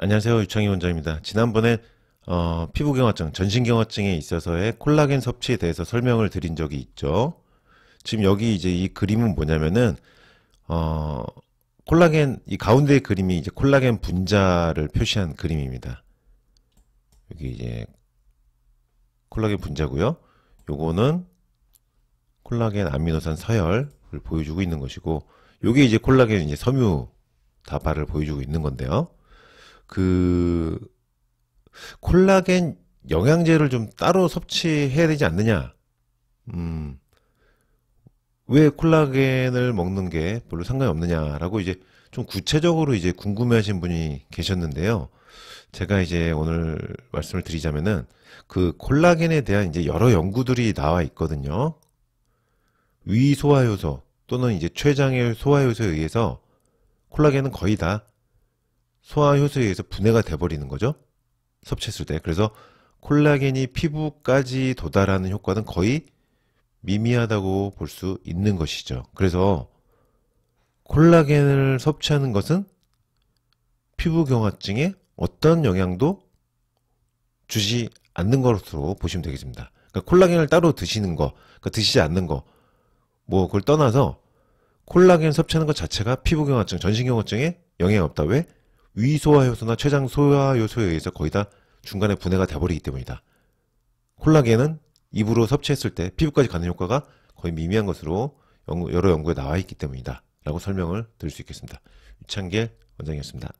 안녕하세요. 유창희 원장입니다. 지난번에 어, 피부경화증, 전신경화증에 있어서의 콜라겐 섭취에 대해서 설명을 드린 적이 있죠. 지금 여기 이제 이 그림은 뭐냐면은 어, 콜라겐 이 가운데 그림이 이제 콜라겐 분자를 표시한 그림입니다. 여기 이제 콜라겐 분자고요. 요거는 콜라겐 아미노산 서열을 보여주고 있는 것이고 요게 이제 콜라겐 이제 섬유 다발을 보여주고 있는 건데요. 그 콜라겐 영양제를 좀 따로 섭취해야 되지 않느냐? 음, 왜 콜라겐을 먹는 게 별로 상관이 없느냐라고 이제 좀 구체적으로 이제 궁금해하신 분이 계셨는데요. 제가 이제 오늘 말씀을 드리자면은 그 콜라겐에 대한 이제 여러 연구들이 나와 있거든요. 위 소화 효소 또는 이제 췌장의 소화 효소에 의해서 콜라겐은 거의 다 소화 효소에 의해서 분해가 돼버리는 거죠. 섭취했을 때. 그래서 콜라겐이 피부까지 도달하는 효과는 거의 미미하다고 볼 수 있는 것이죠. 그래서 콜라겐을 섭취하는 것은 피부경화증에 어떤 영향도 주지 않는 것으로 보시면 되겠습니다. 그러니까 콜라겐을 따로 드시는 거, 그러니까 드시지 않는 거, 뭐 그걸 떠나서 콜라겐 섭취하는 것 자체가 피부경화증, 전신경화증에 영향이 없다. 왜? 위소화 효소나 췌장 소화 효소에 의해서 거의 다 중간에 분해가 돼버리기 때문이다. 콜라겐은 입으로 섭취했을 때 피부까지 가는 효과가 거의 미미한 것으로 여러 연구에 나와 있기 때문이다. 라고 설명을 드릴 수 있겠습니다. 유창길 원장이었습니다.